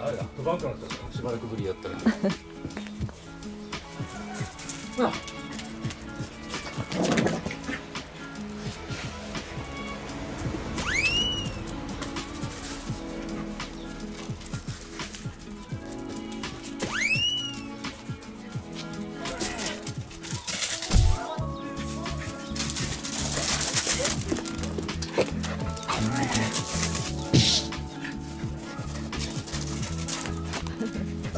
ダメだ飛ばんくなったしばらくぶりやったら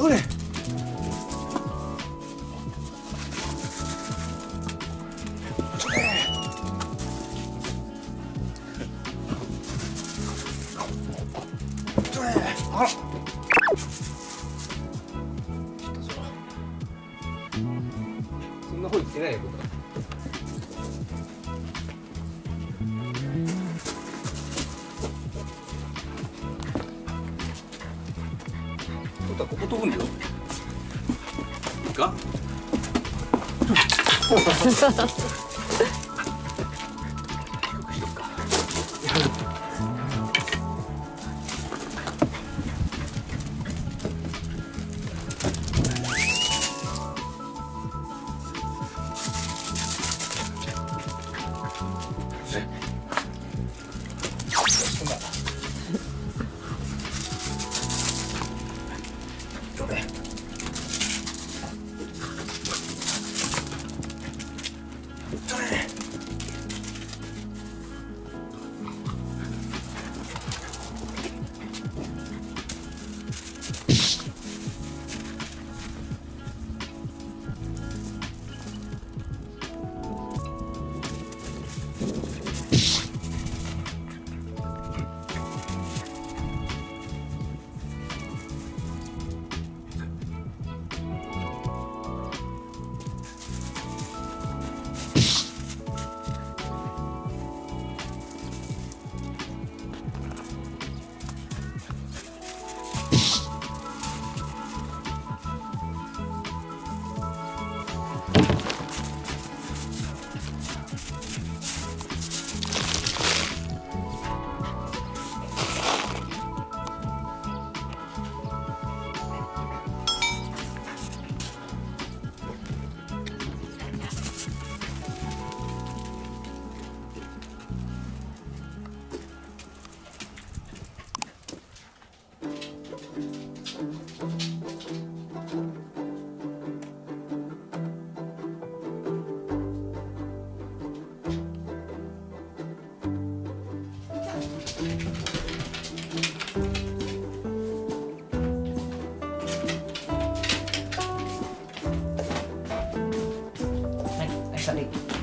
ほれあらそんな方行ってないよ僕はことはここ飛ぶんだよ。对成立。